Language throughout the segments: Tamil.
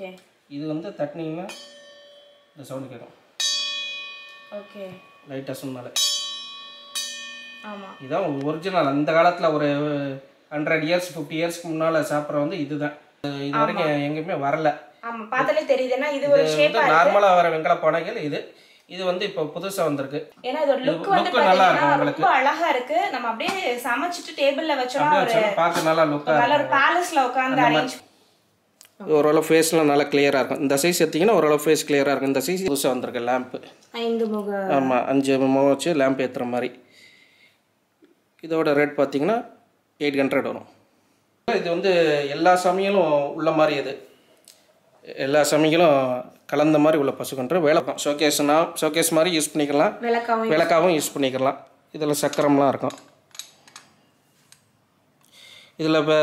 ஓகே இது வந்து தட்டினீங்கன்னா இந்த சவுண்டு கேட்கும். ஓகே லைட்டாக சொன்னாலே. ஆமாம் இதான் ஒரிஜினல் அந்த காலத்தில் ஒரு ஹண்ட்ரட் இயர்ஸ் ஃபிஃப்டி இயர்ஸ்க்கு முன்னால் சாப்பிட்ற வந்து இதுதான். இது வரைக்கும் எங்கேயுமே வரல. ஆமாம் பார்த்தாலே தெரியுதுன்னா இது ஒரு இது ஷேப் வந்து நார்மலாக வர வெங்கல பானைகள். இது இது வந்து இப்போ புதுசாக வந்திருக்கு. ஏன்னா இதோட லுக் வந்து நல்லா ரொம்ப அழகா இருக்கு. நம்ம அப்படியே சமைச்சிட்டு டேபிள்ல வச்சோம்னா ஒரு பார்க்க நல்லா லுக்காக நல்ல ஒரு பேலஸ்ல உட்காந்து அரேஞ்ச் ஓரளவு ஃபேஸ்லாம் நல்லா கிளியராக இருக்கும். இந்த சைஸ் எடுத்தீங்கன்னா ஓரளவு ஃபேஸ் கிளியராக இருக்கும். இந்த சைஸ் புதுசாக வந்திருக்கு லேம்ப்பு ஐந்து முக. ஆமாம் அஞ்சு முகம் வச்சு லேம்ப் ஏற்றுற மாதிரி. இதோட ரேட் பார்த்தீங்கன்னா எயிட் ஹண்ட்ரட் வரும். இது வந்து எல்லா சமையலும் உள்ள மாதிரி இது. எல்லா சமையலும் கலந்த மாதிரி உள்ள பசுக்கன்று விளக்கம் ஷோகேஸ்னா ஷோகேஸ் மாதிரி யூஸ் பண்ணிக்கலாம். விளக்காவும் விளக்காவும் யூஸ் பண்ணிக்கலாம். இதில் சக்கரம்லாம் இருக்கும். இதில் இப்போ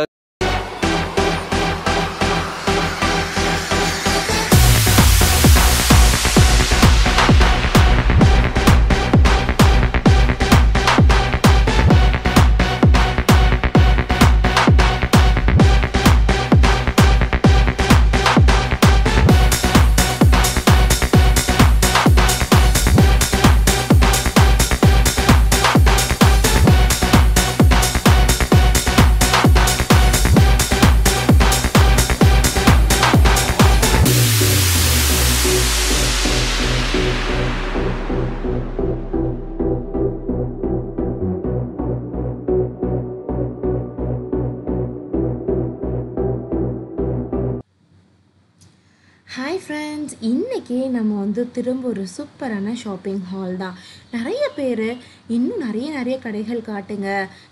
ஹாய் ஃப்ரெண்ட்ஸ் இன்றைக்கி நம்ம வந்து திரும்ப ஒரு சூப்பரான ஷாப்பிங் ஹால் தான். நிறைய பேர் இன்னும் நிறைய நிறைய கடைகள் காட்டுங்க.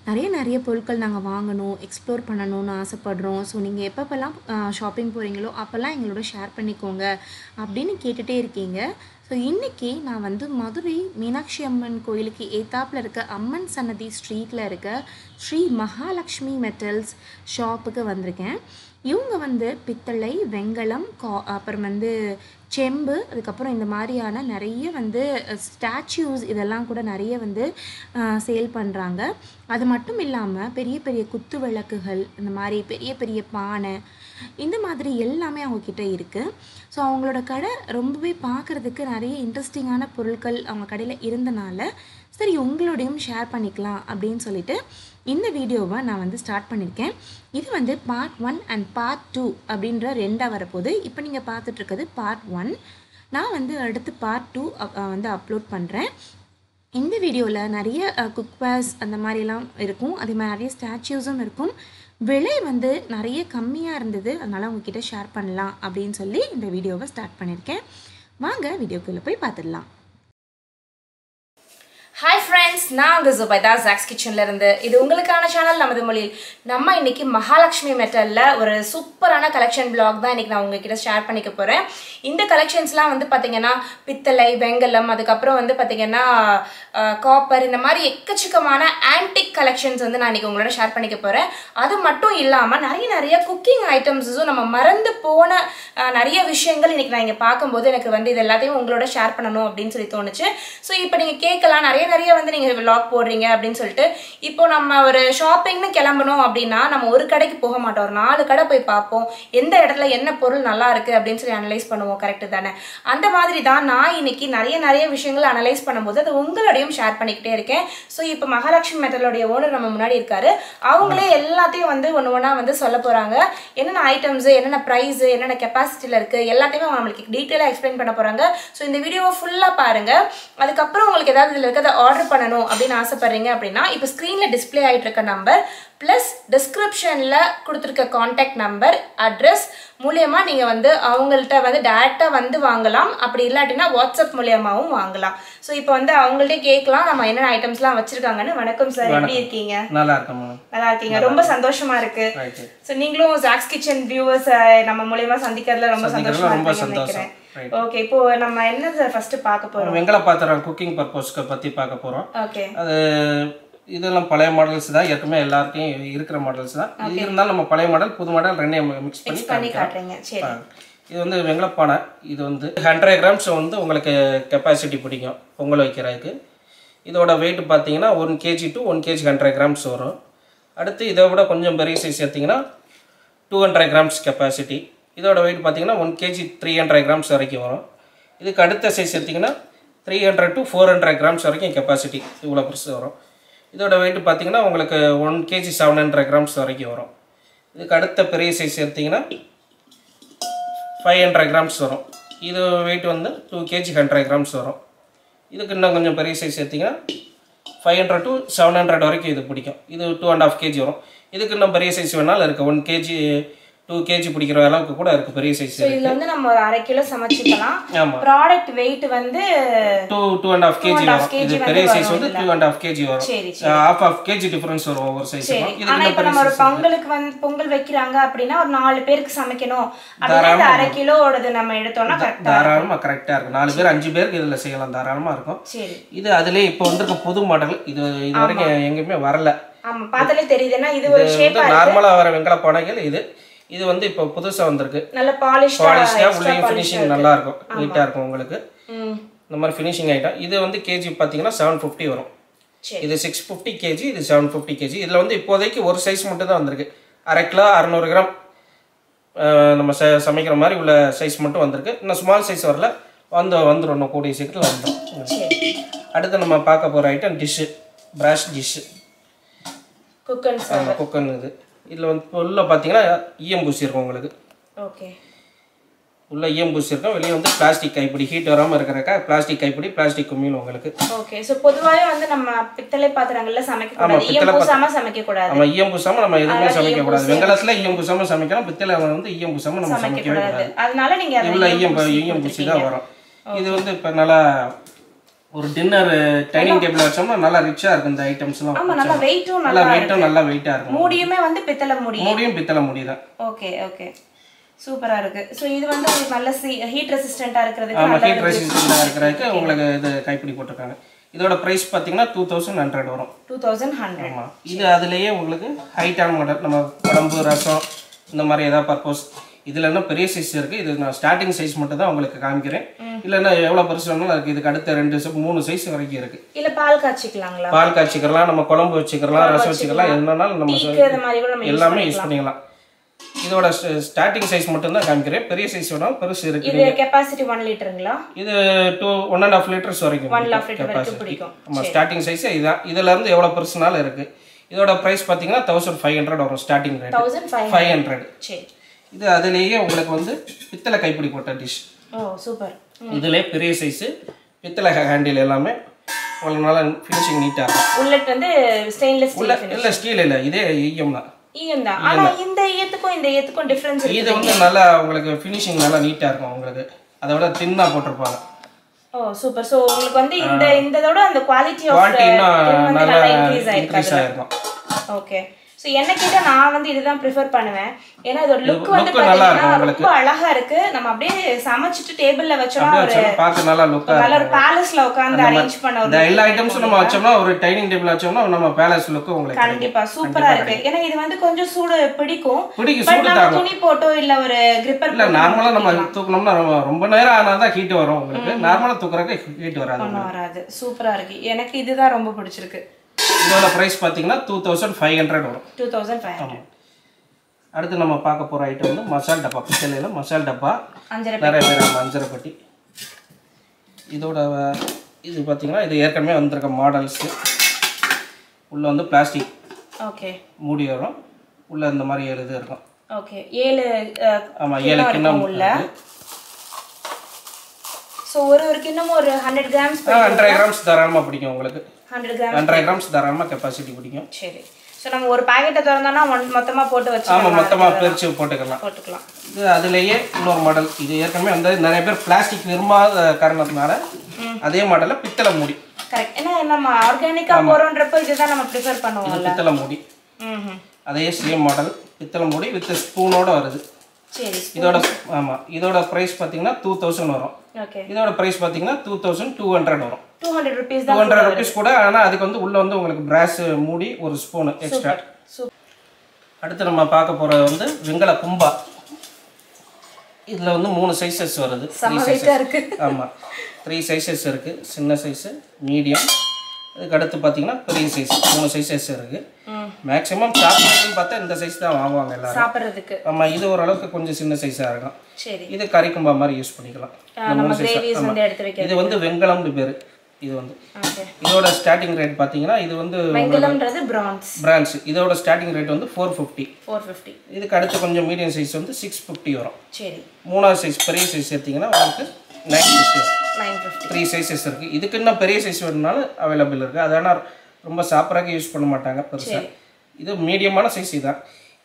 நிறைய நிறைய பொருட்கள் நாங்கள் வாங்கணும் எக்ஸ்ப்ளோர் பண்ணணும்னு ஆசைப்படுறோம். ஸோ நீங்கள் எப்பப்பெல்லாம் ஷாப்பிங் போகிறீங்களோ அப்போல்லாம் எங்களோட ஷேர் பண்ணிக்கோங்க அப்படின்னு கேட்டுகிட்டே இருக்கீங்க. ஸோ இன்றைக்கி நான் வந்து மதுரை மீனாட்சி அம்மன் கோயிலுக்கு ஏத்தாப்பில் இருக்க அம்மன் சன்னதி ஸ்ட்ரீட்டில் இருக்க ஸ்ரீ மகாலட்சுமி மெட்டல்ஸ் ஷாப்புக்கு வந்திருக்கேன். இவங்க வந்து பித்தளை வெங்கலம் கா அப்புறம் வந்து செம்பு அதுக்கப்புறம் இந்த மாதிரியான நிறைய வந்து ஸ்டாச்சூஸ் இதெல்லாம் கூட நிறைய வந்து சேல் பண்ணுறாங்க அது மட்டும் இல்லாமல் பெரிய பெரிய குத்து விளக்குகள் இந்த மாதிரி பெரிய பெரிய பானை இந்த மாதிரி எல்லாமே அவங்கக்கிட்ட இருக்குது ஸோ அவங்களோட கடை ரொம்பவே பார்க்குறதுக்கு நிறைய இன்ட்ரெஸ்டிங்கான பொருட்கள் அவங்க கடையில் இருந்தனால சரி உங்களோடையும் ஷேர் பண்ணிக்கலாம் அப்படின்னு சொல்லிட்டு இந்த வீடியோவை நான் வந்து ஸ்டார்ட் பண்ணியிருக்கேன் இது வந்து part one and part two அப்படின்ற ரெண்டாக வரப்போகுது. இப்போ நீங்கள் பார்த்துட்ருக்கிறது பார்ட் ஒன் நான் வந்து அடுத்து பார்ட் டூ வந்து அப்லோட் பண்ணுறேன் இந்த வீடியோவில் நிறைய குக்வேர்ஸ் அந்த மாதிரிலாம் இருக்கும். அதே மாதிரி நிறைய ஸ்டாச்சுஸும் இருக்கும். விலை வந்து நிறைய கம்மியாக இருந்தது. அதனால் உங்ககிட்ட ஷேர் பண்ணலாம் அப்படின்னு சொல்லி இந்த வீடியோவை ஸ்டார்ட் பண்ணியிருக்கேன் வாங்க வீடியோக்குள்ளே போய் பார்த்துடலாம். ஹாய் ஃப்ரெண்ட்ஸ் நான் உங்கள் ஜுபைதா ஜாக்ஸ் கிச்சனில் இருந்து. இது உங்களுக்கான சேனல் நமது மொழியில். நம்ம இன்னைக்கு மகாலட்சுமி மெட்டலில் ஒரு சூப்பரான கலெக்ஷன் பிளாக் தான் இன்றைக்கி நான் உங்ககிட்ட ஷேர் பண்ணிக்க போகிறேன் இந்த கலெக்ஷன்ஸ்லாம் வந்து பார்த்தீங்கன்னா பித்தளை வெங்கலம் அதுக்கப்புறம் வந்து பார்த்தீங்கன்னா காப்பர் இந்த மாதிரி எக்கச்சக்கமான ஆன்டிக் கலெக்ஷன்ஸ் வந்து நான் இன்னைக்கு உங்களோட ஷேர் பண்ணிக்க போகிறேன் அது மட்டும் இல்லாமல் நிறைய நிறைய குக்கிங் ஐட்டம்ஸும் நம்ம மறந்து போன நிறைய விஷயங்கள் இன்றைக்கி நான் இங்கே பார்க்கும்போது எனக்கு வந்து இது எல்லாத்தையும் உங்களோட ஷேர் பண்ணணும் அப்படின்னு சொல்லி தோணுச்சு. ஸோ இப்போ நீங்கள் கேட்கலாம் நிறைய நிறைய வந்து நீங்கள் விலாக் போடுறீங்க அப்படின்னு சொல்லிட்டு இப்போ நம்ம ஒரு ஷாப்பிங்னு கிளம்பணும் அப்படின்னா நம்ம ஒரு கடைக்கு போக மாட்டோம். ஒரு நாலு கடை போய் பார்ப்போம். எந்த இடத்துல என்ன பொருள் நல்லா இருக்கு அப்படின்னு சொல்லி அனலைஸ் பண்ணுவோம். கரெக்டு தானே? அந்த மாதிரி தான் நான் இன்னைக்கு நிறைய நிறைய விஷயங்கள் அனலைஸ் பண்ணும்போது அது உங்களோடையும் ஷேர் பண்ணிக்கிட்டே இருக்கேன். ஸோ இப்போ மகாலட்சுமி மெத்தலோடைய ஓனர் நம்ம முன்னாடி இருக்காரு. அவங்களே எல்லாத்தையும் வந்து ஒன்று ஒன்றா வந்து சொல்ல போகிறாங்க என்னென்ன ஐட்டம்ஸ் என்னென்ன ப்ரைஸ் என்னென்ன கெப்பாசிட்டியில் இருக்குது எல்லாத்தையுமே அவங்க நம்மளுக்கு டீட்டெயிலாக எக்ஸ்பிளைன் பண்ண போகிறாங்க ஸோ இந்த வீடியோவை ஃபுல்லாக பாருங்கள் அதுக்கப்புறம் உங்களுக்கு ஏதாவது இதில் இருக்கிறத ஆர்டர் பண்ணணும் அப்படின்னு ஆசைப்படுறீங்க அப்படின்னா இப்போ ஸ்க்ரீனில் டிஸ்ப்ளே ஆகிட்டு இருக்க நம்பர் ப்ளஸ் டிஸ்கிரிப்ஷனில் கொடுத்துருக்க காண்டாக்ட் நம்பர் அட்ரஸ் மூலியமா நீங்கள் வந்து அவங்கள்ட்ட வந்து டேரெக்டாக வந்து வாங்கலாம். அப்படி இல்லாட்டினா வாட்ஸ்அப் மூலியமாகவும் வாங்கலாம். ஸோ இப்போ வந்து அவங்கள்ட்ட கேட்கலாம் நம்ம என்னென்ன ஐட்டம்ஸ்லாம் வச்சுருக்காங்கன்னு. வணக்கம் சார் எப்படி இருக்கீங்க? நல்லா இருக்கும் நல்லா இருக்கீங்க. ரொம்ப சந்தோஷமா இருக்கு. ஸோ நீங்களும் ஜாக்ஸ் கிச்சன் வியூவர்ஸ் நம்ம மூலியமா சந்திக்கிறதுல ரொம்ப சந்தோஷமா ரொம்ப இருப்பீங்கன்னு சந்தோஷம். நினைக்கிறேன் ஓகே இப்போ நம்ம என்ன சார் ஃபர்ஸ்ட் பார்க்க போறோம் வெங்கல பாத்திரம் குக்கிங் பர்பஸ்க்கு பற்றி பார்க்க போகிறோம் ஓகே அது இதெல்லாம் பழைய மாடல்ஸ் தான். ஏற்கனவே எல்லாருக்கும் இருக்கிற மாடல்ஸ் தான். இது இருந்தாலும் நம்ம பழைய மாடல் புது மாடல் ரெண்டையும் மிக்ஸ் பண்ணி பண்ணி. காட்டுறீங்க. சரி. இது வந்து வெங்கலப்பானை இது வந்து ஹண்ட்ரட் கிராம்ஸ் வந்து உங்களுக்கு கெப்பாசிட்டி பிடிக்கும். பொங்கல் வைக்கிறதுக்கு. இதோட வெயிட் பார்த்தீங்கன்னா one KG to one KG hundred grams வரும். அடுத்து இதை விட கொஞ்சம் பெரிய சைஸ் எடுத்திங்கன்னா டூ ஹண்ட்ரட் கிராம்ஸ் கெப்பாசிட்டி இதோட வெயிட் பார்த்தீங்கன்னா one KG three hundred grams வரைக்கும் வரும். இதுக்கு அடுத்த சைஸ் எடுத்திங்கன்னா three hundred to four hundred grams வரைக்கும் கெப்பாசிட்டி இவ்வளோ பெருசு வரும். இதோட வெயிட் பார்த்தீங்கன்னா உங்களுக்கு one KG seven hundred grams வரைக்கும் வரும். இதுக்கு அடுத்த பெரிய சைஸ் எடுத்திங்கன்னா ஃபைவ் ஹண்ட்ரட் கிராம்ஸ் வரும். இது வெயிட் வந்து டூ கேஜி ஹண்ட்ரட் கிராம்ஸ் வரும். இதுக்கு இன்னும் கொஞ்சம் பெரிய சைஸ் எடுத்திங்கன்னா five hundred to seven hundred வரைக்கும் இது பிடிக்கும். இது டூ அண்ட் ஆஃப் கேஜி வரும். இதுக்கு இன்னும் பெரிய சைஸ் வேணாலும் இருக்குது ஒன் கேஜி டூ கேஜி பிடிக்கிற அளவுக்கு கூட இருக்குது பெரிய சைஸ் இதுல வந்து நம்ம அரை கிலோ சமைச்சிக்கலாம். ப்ராடக்ட் வெயிட் வந்து two two and half KG வரும். இது பெரிய சைஸ் வந்து டூ அண்ட் ஆஃப் கேஜி வரும். ஹாஃப் ஆஃப் கேஜி டிஃபரன்ஸ் வரும் ஒவ்வொரு ஆனா இப்ப பெரிய நம்ம ஒரு பொங்கலுக்கு வந்து பொங்கல் வைக்கிறாங்க அப்படின்னா ஒரு நாலு பேருக்கு சமைக்கணும். அப்படின்னா அரை கிலோவோடது நம்ம எடுத்தோம்னா கரெக்டா தாராளமாக கரெக்டாக இருக்கும். நாலு பேர் அஞ்சு பேருக்கு இதில் செய்யலாம். தாராளமாக இருக்கும். இது அதுலேயே இப்போ வந்திருக்க புது மாடல். இது இது வரைக்கும் எங்கேயுமே வரல. ஆமா பார்த்தாலே தெரியுது. ஏன்னா இது ஒரு இது ஷேப்பா வந்து நார்மலாக வர வெங்கல பானைகள் இது. இது வந்து இப்போ புதுசாக வந்திருக்கு. நல்ல பாலிஷ்டா பாலிஷ்டாக உள்ளேயும் ஃபினிஷிங் நல்லா இருக்கும் நீட்டாக இருக்கும் உங்களுக்கு. இந்த மாதிரி ஃபினிஷிங் ஐட்டம் இது வந்து கேஜி பார்த்தீங்கன்னா செவன் ஃபிஃப்டி வரும். இது சிக்ஸ் ஃபிஃப்டி கேஜி இது செவன் ஃபிஃப்டி கேஜி இதில் வந்து இப்போதைக்கு ஒரு சைஸ் மட்டும் தான் வந்திருக்கு. அரை கிலோ அறநூறு கிராம். நம்ம ச சமைக்கிற மாதிரி உள்ள சைஸ் மட்டும் வந்திருக்கு. இன்னும் ஸ்மால் சைஸ் வரல. வந்து வந்துடும் இன்னும் கூடிய சீக்கிரம் வந்துடும் அடுத்து நம்ம பார்க்க போகிற ஐட்டம் டிஷ்ஷு ப்ராஷ் டிஷ்ஷு குக்கன் குக்கன் இது. இதில் வந்து உள்ள பார்த்தீங்கன்னா ஈயம் பூசி இருக்கும் உங்களுக்கு ஓகே உள்ள ஈயம் பூசி இருக்கும் வெளியே வந்து பிளாஸ்டிக் கைப்பிடி ஹீட் வராமல் இருக்கிறக்கா பிளாஸ்டிக் கைப்பிடி பிளாஸ்டிக் கும்மியில் உங்களுக்கு ஓகே சோ பொதுவாவே வந்து நம்ம பித்தளை பாத்திரங்கள்ல சமைக்க கூடாது ஈயம் பூசாம சமைக்க கூடாது நம்ம ஈயம் பூசாமல் நம்ம எதுவுமே சமைக்க கூடாது வெங்கலத்தில் ஈயம் பூசாமல் சமைக்கணும் பித்தளை வந்து ஈயம் பூசாமல் நம்ம சமைக்கவே கூடாது அதனால நீங்க அதை உள்ள ஈயம் ஈயம் பூசி தான் வரும் இது வந்து இப்போ நல்லா ஒரு டின்னர் டைனிங் டேபிள் வச்சோம்னா நல்லா ரிச்சாக இருக்கும் இந்த ஐட்டம்ஸ்லாம் ஆமா நல்லா வெயிட்டும் நல்லா வெயிட்டும் நல்லா வெயிட்டாக இருக்கும். மூடியுமே வந்து பித்தளை மூடி. மூடியும் பித்தளை மூடி தான். Okay okay. சூப்பரா இருக்கு. சோ இது வந்து உங்களுக்கு நல்ல ஹீட் ரெசிஸ்டண்டா இருக்கிறதுக்கு நல்லா ஹீட் ரெசிஸ்டண்டாக இருக்கிறதுக்கு உங்களுக்கு இது கைப்பிடி போட்டிருக்காங்க. இதோட ப்ரைஸ் பார்த்தீங்கன்னா டூ தௌசண்ட் ஹண்ட்ரட் வரும். டூ தௌசண்ட் ஹண்ட்ரட் ஆமாம் இது அதுலேயே உங்களுக்கு ஹைட்டான மாடல் நம்ம குழம்பு ரசம் இந்த மாதிரி ஏதாவது பர்பஸ் இதில் என்ன பெரிய சைஸ் இருக்குது இது நான் ஸ்டார்டிங் சைஸ் மட்டும் தான் உங்களுக்கு காமிக்கிறேன். இல்லைன்னா எவ்வளோ பெருசு வேணாலும் இருக்குது இதுக்கு அடுத்த ரெண்டு சைஸ் மூணு சைஸ் வரைக்கும் இருக்குது இல்ல பால் காய்ச்சிக்கலாங்களா? பால் காய்ச்சிக்கலாம் நம்ம குழம்பு வச்சுக்கலாம் ரசம் வச்சுக்கலாம் என்னன்னாலும் நம்ம எல்லாமே யூஸ் பண்ணிக்கலாம். இதோட ஸ்டார்டிங் சைஸ் மட்டும் தான் காமிக்கிறேன். பெரிய சைஸ் வேணாலும் பெருசு இருக்கு இது கெப்பாசிட்டி ஒன் லிட்டருங்களா இது two one and half litres வரைக்கும் ஒன் லாஃப் லிட்டர் பிடிக்கும். ஆமாம் ஸ்டார்டிங் சைஸ் இதுதான் இதுல இருந்து எவ்வளோ பெருசுனாலும் இருக்கு. இதோட ப்ரைஸ் பார்த்தீங்கன்னா தௌசண்ட் ஃபைவ் ஹண்ட்ரட் வரும் ஸ்டார்டிங் ரேட் ஃபைவ் ஹண்ட்ரட் சரி. இது அதுலேயே உங்களுக்கு வந்து பித்தளை கைப்பிடி போட்ட டிஷ் ஓ சூப்பர் இதுலேயே பெரிய சைஸு பித்தளை ஹேண்டில் எல்லாமே உங்களுக்கு நல்லா ஃபினிஷிங் நீட்டாக இருக்கும். உள்ளட் வந்து ஸ்டெயின்லெஸ் உள்ள இல்லை ஸ்டீல் இல்லை இதே ஈயம் தான். ஈயம் தான். ஆனா இந்த ஈயத்துக்கும் இந்த ஈயத்துக்கும் டிஃபரன்ஸ் இது வந்து நல்லா உங்களுக்கு ஃபினிஷிங் நல்லா நீட்டாக இருக்கும் உங்களுக்கு. அதை விட தின்னாக போட்டிருப்பாங்க. ஓ சூப்பர் சோ உங்களுக்கு வந்து இந்த இந்த இதோட அந்த குவாலிட்டி ஆஃப் குவாலிட்டி நல்லா இன்க்ரீஸ் ஆயிருக்கும். ஓகே சோ என்ன கேட்டா நான் வந்து இதுதான் ப்ரிஃபர் பண்ணுவேன். ஏன்னா இதோட லுக் வந்து உங்களுக்கு. ரொம்ப அழகா இருக்கு. நம்ம அப்படியே சமைச்சிட்டு டேபிள்ல வச்சோம்னா ஒரு பார்க்க நல்லா லுக்காக நல்ல ஒரு பேலஸ்ல உட்கார்ந்து அரேஞ்ச் பண்ண ஒரு எல்லா ஐட்டம்ஸும் நம்ம வச்சோம்னா ஒரு டைனிங் டேபிள் வச்சோம்னா நம்ம பேலஸ் லுக்கு உங்களுக்கு. கண்டிப்பா. சூப்பரா இருக்கு. ஏன்னா இது வந்து கொஞ்சம் சூடு பிடிக்கும். பிடிக்கும் பட் சூடு தாங்கும். துணி போட்டோ இல்ல ஒரு கிரிப்பர் இல்ல நார்மலா நம்ம தூக்கணும்னா ரொம்ப- நேரம் ஆனால் தான் ஹீட் வரும் உங்களுக்கு. நார்மலா தூக்குறதுக்கு ஹீட் வராது வராது. சூப்பரா இருக்கு. எனக்கு இதுதான் ரொம்ப பிடிச்சிருக்கு. இதோட பிரைஸ் பார்த்தீங்கன்னா டூ தௌசண்ட் ஃபைவ் ஹண்ட்ரட் வரும். டூ தௌசண்ட் ஃபைவ் ஹண்ட்ரட் அடுத்து நம்ம பார்க்க போற ஐட்டம் வந்து மசால் டப்பா. பித்தளையில் மசால் டப்பா. நிறைய பேர் அஞ்சரை பட்டி. இதோட இது பார்த்தீங்கன்னா இது ஏற்கனவே வந்திருக்க மாடல்ஸு உள்ளே வந்து பிளாஸ்டிக் ஓகே. மூடி வரும். உள்ளே இந்த மாதிரி ஏழு இது இருக்கும். ஓகே. ஏழு ஆமாம் ஏழு கிண்ணம் உள்ள. ஸோ ஒரு ஒரு கிண்ணமும் ஒரு ஹண்ட்ரட் கிராம்ஸ் ஹண்ட்ரட் கிராம்ஸ் தாராளமாக பிடிக்கும் உங்களுக்கு. ஹண்ட்ரட் கிராம் ஹண்ட்ரட் கிராம்ஸ் தாராளமாக கெப்பாசிட்டி பிடிக்கும் சரி. ஸோ நம்ம ஒரு பாக்கெட்டை திறந்தோம்னா ஒன் மொத்தமா போட்டு வச்சு ஆமாம் மொத்தமாக பிரித்து போட்டுக்கலாம். போட்டுக்கலாம். இது அதுலேயே இன்னொரு மாடல் இது ஏற்கனவே வந்து நிறைய பேர் பிளாஸ்டிக் விரும்பாத காரணத்தினால அதே மாடலில் பித்தளை மூடி. கரெக்ட் ஏன்னா நம்ம ஆர்கானிக்கா போறோன்றப்போ இதுதான் நம்ம ப்ரிஃபர் இது பண்ணுவோம்ல பித்தளை மூடி. ம் அதே சேம் மாடல் பித்தளை மூடி வித் ஸ்பூனோட வருது. சரி இதோட ஆமாம் இதோட ப்ரைஸ் பார்த்தீங்கன்னா டூ தௌசண்ட் வரும். இதோட ப்ரைஸ் பார்த்தீங்கன்னா டூ தௌசண்ட் டூ ஹண்ட்ரட் வரும். Two hundred rupees two hundred rupees கூட ஆனால் அதுக்கு வந்து உள்ளே வந்து உங்களுக்கு பிராஸ் மூடி ஒரு ஸ்பூனு எக்ஸ்ட்ரா அடுத்து நம்ம பார்க்க போகிறது வந்து வெங்கல கும்பா. இதில் வந்து மூணு சைஸஸ் வருது. த்ரீ சைஸஸ் இருக்கு. ஆமாம் த்ரீ சைஸஸ் இருக்குது சின்ன சைஸு மீடியம் அதுக்கு அடுத்து பார்த்தீங்கன்னா பெரிய சைஸ் மூணு சைஸஸ் இருக்குது மேக்ஸிமம் சாப்பிட்றதுன்னு பார்த்தா இந்த சைஸ் தான் வாங்குவாங்க எல்லாரும். சாப்பிட்றதுக்கு. ஆமாம் இது ஓரளவுக்கு கொஞ்சம் சின்ன சைஸாக இருக்கும். சரி. இது கறிக்கும்பா மாதிரி யூஸ் பண்ணிக்கலாம். மூணு வைக்க இது வந்து வெங்கலம்னு பேர். இது வந்து இதோட ஸ்டார்டிங் ரேட் பார்த்தீங்கன்னா இது வந்து பிரான்ஸ் இதோட ஸ்டார்டிங் ரேட் வந்து ஃபோர் ஃபிஃப்டி ஃபோர் ஃபிஃப்டி இதுக்கு அடுத்து கொஞ்சம் மீடியம் சைஸ் வந்து சிக்ஸ் ஃபிஃப்டி வரும். சரி. மூணாவது சைஸ் பெரிய சைஸ் எடுத்தீங்கன்னா உங்களுக்கு நைன் ஃபிஃப்டி வரும். த்ரீ சைஸஸ் இருக்குது இதுக்கு இன்னும் பெரிய சைஸ் வேணுனாலும் அவைலபிள் இருக்குது அது ஆனால் ரொம்ப சாப்பிட்றதுக்கு யூஸ் பண்ண மாட்டாங்க பெருசாக இது மீடியமான சைஸ் இதான்.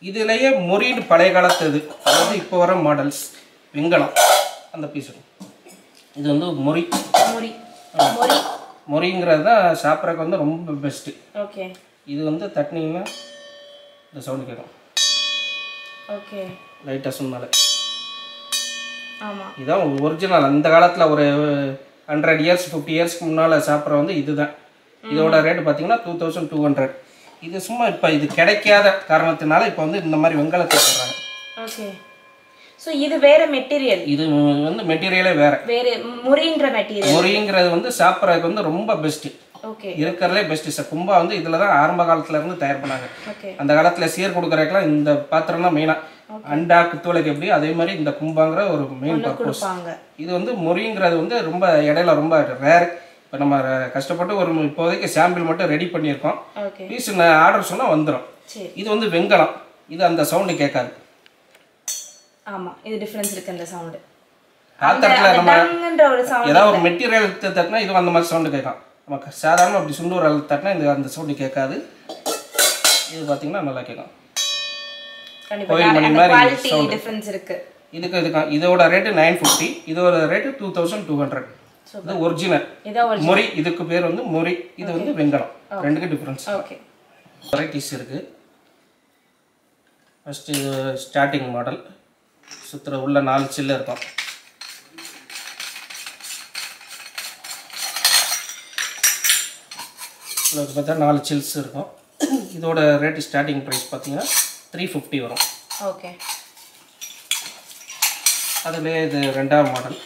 இதுலேயே முறின்னு பழைய காலத்து இது. அதாவது இப்போ வர மாடல்ஸ் வெங்கலம். அந்த பீஸ் இது வந்து முறி. மொரி மொரி முறிங்கிறது தான் சாப்பிட்றதுக்கு வந்து ரொம்ப பெஸ்ட்டு ஓகே. இது வந்து தட்டினீங்கன்னா இந்த சவுண்டு கேட்கும். ஓகே. லைட்டாக சொன்னாலே இதான் ஒரிஜினல் அந்த காலத்தில் ஒரு ஹண்ட்ரட் இயர்ஸ் ஃபிஃப்டி இயர்ஸ்க்கு முன்னால் சாப்பிட்ற வந்து இதுதான். இதோட ரேட் பார்த்தீங்கன்னா டூ தௌசண்ட் டூ ஹண்ட்ரட் இது சும்மா இப்போ இது கிடைக்காத காரணத்தினால இப்போ வந்து இந்த மாதிரி வெங்காலத்தை போடுறாங்க. ஓகே. ஸோ இது வேற மெட்டீரியல் இது வந்து மெட்டீரியலே வேற. வேற முறின்ற மெட்டீரியல் முறிங்கிறது வந்து சாப்பிட்றதுக்கு வந்து ரொம்ப பெஸ்ட்டு ஓகே இருக்கிறதுலே பெஸ்ட்டு சார் கும்பா வந்து இதில் தான் ஆரம்ப காலத்துல இருந்து தயார் பண்ணாங்க. அந்த காலத்தில் சீர் கொடுக்குறதுக்கெல்லாம் இந்த பாத்திரம் தான் மெயினாக அண்டா குத்துவலைக்கு எப்படி அதே மாதிரி இந்த கும்பாங்கிற ஒரு மெயின் பர்பஸ் இது வந்து மொரிங்கிறது வந்து ரொம்ப இடையில ரொம்ப ரேர் இப்போ நம்ம கஷ்டப்பட்டு ஒரு இப்போதைக்கு சாம்பிள் மட்டும் ரெடி பண்ணியிருக்கோம். பீஸ் ஆர்டர் சொன்னால் வந்துடும் இது வந்து வெங்கலம். இது அந்த சவுண்டு கேட்காது. ஆமா இது டிஃபரன்ஸ் இருக்கு இந்த சவுண்ட் பாத்திரத்தில் நம்ம டங்குன்ற ஒரு சவுண்ட் ஏதாவது ஒரு மெட்டீரியல் தட்டினா இது அந்த மாதிரி சவுண்டு கேட்கும் நமக்கு சாதாரண அப்படி சுண்டூர் அளவு தட்டினா இந்த அந்த சவுண்டு கேட்காது. இது பார்த்தீங்கன்னா நல்லா கேட்கும் கோயில் மணி அந்த மாதிரி. டிஃபரன்ஸ் இருக்கு. இதுக்கு இதுக்கு இதோட ரேட்டு நைன் ஃபிஃப்டி இதோட rate two thousand two hundred இது ஒரிஜினல் மொரி இதுக்கு பேர் வந்து மொரி இது வந்து வெங்கலம் ரெண்டுக்கு டிஃப்ரென்ஸ் ஓகே வெரைட்டிஸ் இருக்குது ஃபஸ்ட்டு இது ஸ்டார்டிங் மாடல் சுற்றுற உள்ள நாலு சில்லு இருக்கும். உங்களுக்கு பார்த்தா நாலு சில்ஸ் இருக்கும். இதோட ரேட்டு ஸ்டார்டிங் ப்ரைஸ் பார்த்தீங்கன்னா த்ரீ ஃபிஃப்டி வரும். ஓகே அதுலேயே இது ரெண்டாவது மாடல்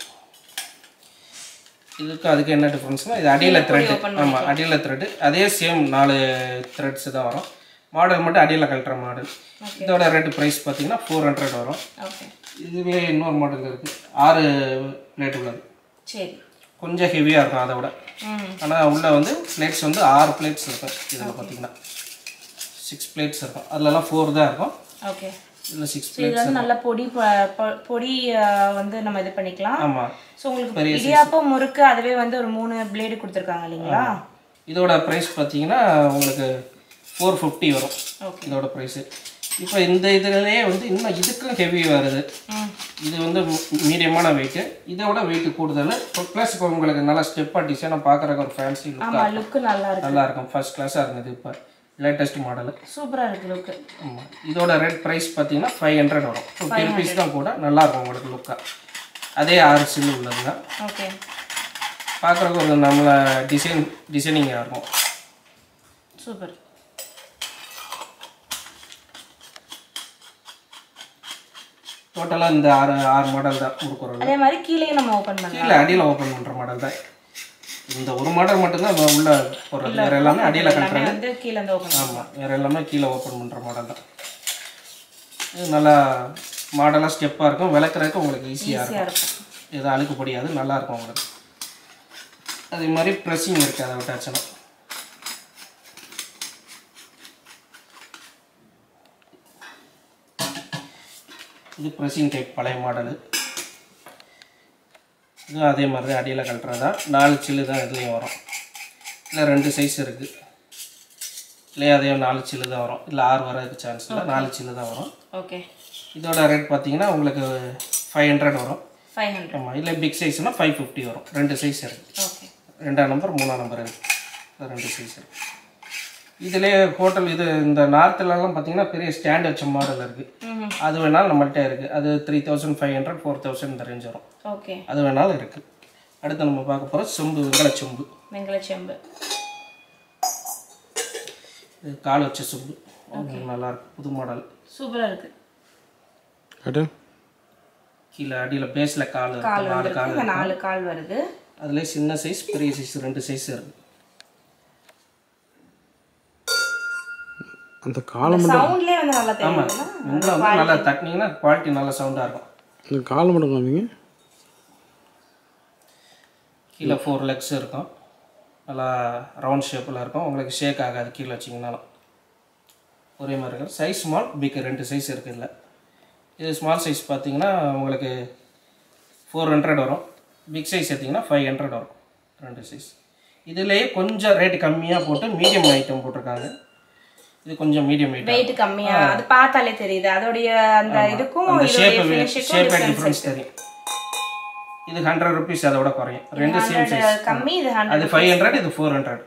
இதுக்கு அதுக்கு என்ன டிஃப்ரென்ஸ்னால் இது அடியில் த்ரெட்டு ஆமாம் அடியில் த்ரெட்டு அதே சேம் நாலு த்ரெட்ஸ் தான் வரும். மாடல் மட்டும் அடியில் கழட்டுற மாடல் இதோட ரேட்டு ப்ரைஸ் பார்த்தீங்கன்னா ஃபோர் ஹண்ட்ரட் வரும். இதுவே இன்னொரு மாடல் இருக்குது ஆறு பிளேட் உள்ளது. சரி. கொஞ்சம் ஹெவியாக இருக்கும் அதை விட. ஆனால் உள்ளே வந்து பிளேட்ஸ் வந்து ஆறு பிளேட்ஸ் இருக்கும். இதில் பார்த்தீங்கன்னா. சிக்ஸ் பிளேட்ஸ் இருக்கும். அதுலலாம் ஃபோர் தான் இருக்கும். ஓகே இதில் சிக்ஸ் ஸோ இதுல வந்து நல்ல பொடி பொடி வந்து நம்ம இது பண்ணிக்கலாம். ஆமாம் ஸோ உங்களுக்கு இடியாப்பம் முறுக்கு அதுவே வந்து ஒரு மூணு பிளேடு கொடுத்துருக்காங்க இல்லைங்களா? இதோட ப்ரைஸ் பார்த்தீங்கன்னா உங்களுக்கு ஃபோர் ஃபிஃப்டி வரும். இதோட ப்ரைஸு இப்போ இந்த இதுலயே வந்து இன்னும் இதுக்கும் ஹெவி வருது. இது வந்து மீடியமான வெயிட்டு இதோட வெயிட் கூடுதல். ப்ளஸ் இப்போ உங்களுக்கு நல்லா ஸ்டெப்பாக டிசைனாக பார்க்குறக்கு ஒரு ஃபேன்சி லுக்கு நல்லா நல்லா இருக்கும். ஃபர்ஸ்ட் கிளாஸாக இருந்தது இப்போ. லேட்டஸ்ட் மாடலு சூப்பரா இருக்கு லுக்கு ஆமாம் இதோட ரேட் ப்ரைஸ் பார்த்தீங்கன்னா ஃபைவ் ஹண்ட்ரட் வரும். ஃபிஃப்டி ருபீஸ் தான் கூட நல்லா இருக்கும் உங்களுக்கு லுக்காக அதே ஆறு சில்லு உள்ளதுங்க ஓகே பார்க்குறக்கு ஒரு நம்மளை டிசைன் டிசைனிங்காக இருக்கும். சூப்பர் டோட்டலாக இந்த ஆறு ஆறு மாடல் தான் கொடுக்குறோம் அதே மாதிரி கீழேயும் நம்ம ஓபன் பண்ணலாம். கீழே அடியில் ஓப்பன் பண்ணுற மாடல் தான். இந்த ஒரு மாடல் மட்டும்தான் நம்ம உள்ள போடுறது. வேறு எல்லாமே அடியில் கட்டுறது வந்து கீழே ஓபன் ஆமாம் வேறு எல்லாமே கீழே ஓப்பன் பண்ணுற மாடல் தான். இது நல்லா மாடலாக ஸ்டெப்பாக இருக்கும். விளக்குறதுக்கு உங்களுக்கு ஈஸியாக ஈஸியா இருக்கும். எதுவும் அழுக்கு படியாது நல்லா இருக்கும் உங்களுக்கு. அதே மாதிரி ப்ரெஸ்ஸிங் இருக்குது அதை விட்டாச்சுன்னா இது ப்ரெஸ்ஸிங் டைப் பழைய மாடலு இதுவும் அதே மாதிரி அடியில் கழட்டுறதா. நாலு சில்லு தான் இதுலேயும் வரும். இல்லை ரெண்டு சைஸ் இருக்குது இல்லையா அதே நாலு சில்லு தான் வரும். இல்லை ஆறு வரதுக்கு சான்ஸ் இல்லை. நாலு சில்லு தான் வரும். ஓகே இதோட ரேட் பார்த்தீங்கன்னா உங்களுக்கு ஃபைவ் ஹண்ட்ரட் வரும். ஃபைவ் ஹண்ட்ரட் ஆமாம் இல்லை பிக் சைஸ்னால் ஃபைவ் ஃபிஃப்டி வரும். ரெண்டு சைஸ் இருக்குது ஓகே ரெண்டாம் நம்பர் மூணாம் நம்பர் இருக்குது ரெண்டு சைஸ் இருக்குது இதுலேயே ஹோட்டல் இது இந்த நார்த்துலலாம் பார்த்தீங்கன்னா பெரிய ஸ்டாண்ட் வச்ச மாடல் இருக்குது அது வேணாலும் நம்மள்ட்ட இருக்குது அது three thousand five hundred four thousand இந்த ரேஞ்ச் வரும். ஓகே. அது வேணாலும் இருக்குது அடுத்து நம்ம பார்க்க போகிறோம் செம்பு வெங்கல செம்பு வெங்கல செம்பு இது கால் வச்ச செம்பு. நல்லா இருக்கு புது மாடல். சூப்பரா இருக்கு. கீழே அடியில் பேஸில் கால் நாலு கால் நாலு கால் வருது. அதுலேயே சின்ன சைஸ் பெரிய சைஸ் ரெண்டு சைஸ் இருக்குது அந்த காலம் சவுண்ட்லயே வந்து நல்லா ஆமாம் தெரியும் வந்து நல்லா தட்டினீங்கன்னா குவாலிட்டி நல்ல சவுண்டாக இருக்கும். இந்த காலம் மட்டும் காமிங்க. கீழே ஃபோர் லெக்ஸ் இருக்கும். நல்லா ரவுண்ட் ஷேப்பில் இருக்கும். உங்களுக்கு ஷேக் ஆகாது கீழே வச்சிங்கனாலும். ஒரே மாதிரி இருக்கும். சைஸ் ஸ்மால் பிக் ரெண்டு சைஸ் இருக்குது இல்லை இது ஸ்மால் சைஸ் பார்த்தீங்கன்னா உங்களுக்கு ஃபோர் ஹண்ட்ரட் வரும். பிக் சைஸ் எடுத்திங்கன்னா ஃபைவ் ஹண்ட்ரட் வரும். ரெண்டு சைஸ் இதுலேயே கொஞ்சம் ரேட்டு கம்மியாக போட்டு மீடியம் ஐட்டம் போட்டிருக்காங்க. இது கொஞ்சம் மீடியம் ஐட்டம் வெயிட் கம்மியா. அது பார்த்தாலே தெரியுது. அதோடைய அந்த இதுக்கும் இதோடைய ஷேப் ஷேப்பே டிஃப்ரென்ஸ் தெரியும். இது ஹண்ட்ரட் ருபீஸ் அதோட குறையும். ரெண்டு சேம் சைஸ் கம்மி இது ஹண்ட்ரட் அது ஃபைவ் ஹண்ட்ரட் இது ஃபோர் ஹண்ட்ரட்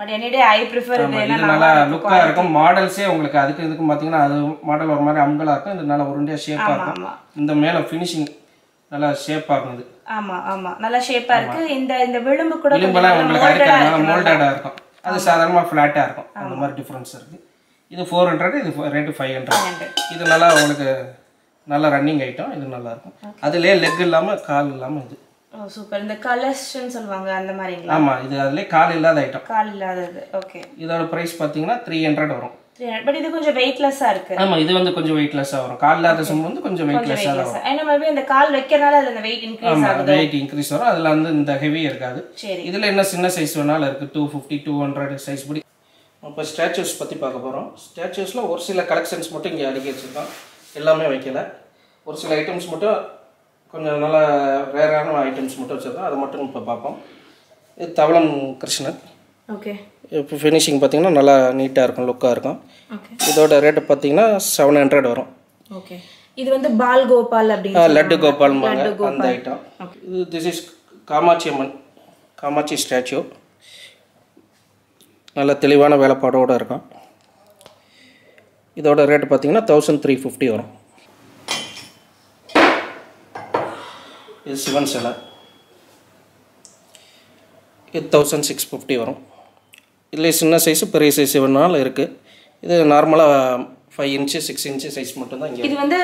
பட் என்னடே ஐ ப்ரிஃபர் இது ஏன்னா நல்லா லுக்காக இருக்கும். மாடல்ஸே உங்களுக்கு அதுக்கு இதுக்கும் பார்த்தீங்கன்னா அது மாடல் ஒரு மாதிரி அம்பலாக இருக்கும். இது நல்லா உருண்டையாக ஷேப்பாக இருக்கும். இந்த மேலே ஃபினிஷிங் நல்லா ஷேப்பாக இருக்கும் இது. ஆமா ஆமா. நல்லா ஷேப்பா இருக்கு. இந்த இந்த விளிம்பு கூட நல்லா உங்களுக்கு அடிக்கிறதுனால இருக்கு. மோல்டடாக இருக்கும். அது சாதாரணமாக ஃப்ளாட்டாக இருக்கும். அந்த மாதிரி டிஃப்ரென்ஸ் இருக்குது இது ஃபோர் ஹண்ட்ரட் இது ரேட்டு ஃபைவ் ஹண்ட்ரட் இது நல்லா உங்களுக்கு நல்லா ரன்னிங் ஐட்டம் இது நல்லா இருக்கும் அதுலேயே லெக் இல்லாமல் கால் இல்லாமல் இது. சூப்பர் இந்த கலர்ஸ்ன்னு சொல்லுவாங்க அந்த மாதிரிங்களா? ஆமாம் இது அதுலேயே கால் இல்லாத ஐட்டம் கால் இல்லாதது. ஓகே இதோட ப்ரைஸ் பார்த்தீங்கன்னா த்ரீ ஹண்ட்ரட் வரும். பட் இது கொஞ்சம் வெயிட்லெஸ்ஸா இருக்கு. ஆமாம் இது வந்து கொஞ்சம் வெயிட்லெஸ்ஸாக வரும். கால் இல்லாத சொம்பு வந்து கொஞ்சம் வெயிட்லெஸ்ஸாக வரும். ஏன்னா மேபி இந்த கால் வைக்கிறனால அதுல வெயிட் இன்க்ரீஸ் ஆமாம் ஆகுது? வெயிட் இன்க்ரீஸ் வரும். அதில் வந்து இந்த ஹெவி இருக்காது. சரி. இதில் என்ன சின்ன சைஸ் வேணாலும் இருக்குது two fifty two hundred size படி இப்போ ஸ்டாச்சூஸ் பற்றி பார்க்க போகிறோம் ஸ்டாச்சூஸில் ஒரு சில கலெக்ஷன்ஸ் மட்டும் இங்கே அடுக்கி வச்சுருக்கோம். எல்லாமே வைக்கல. ஒரு சில ஐட்டம்ஸ் மட்டும் கொஞ்சம் நல்ல ரேரான ஐட்டம்ஸ் மட்டும் வச்சுருக்கோம். அதை மட்டும் இப்போ பார்ப்போம். இது தவளம் கிருஷ்ணன். ஓகே இப்போ ஃபினிஷிங் பார்த்தீங்கன்னா நல்லா நீட்டாக இருக்கும் லுக்காக இருக்கும். இதோட ரேட்டு பார்த்தீங்கன்னா செவன் ஹண்ட்ரட் வரும். ஓகே இது வந்து பால் கோபால் அப்படின்னு லட்டு கோபால். அந்த ஐட்டம் இது this is Kamakshi Amman. Kamakshi statue நல்ல தெளிவான வேலைப்பாடோடு இருக்கும். இதோட ரேட் பார்த்தீங்கன்னா தௌசண்ட் த்ரீ ஃபிஃப்டி வரும். இது சிவன் சிலை. இது தௌசண்ட் சிக்ஸ் ஃபிஃப்டி வரும். இதுலேயே சின்ன சைஸு பெரிய சைஸ் வேணாலும் இருக்குது இது நார்மலாக five inch six inch size மட்டும்தான் இது வந்து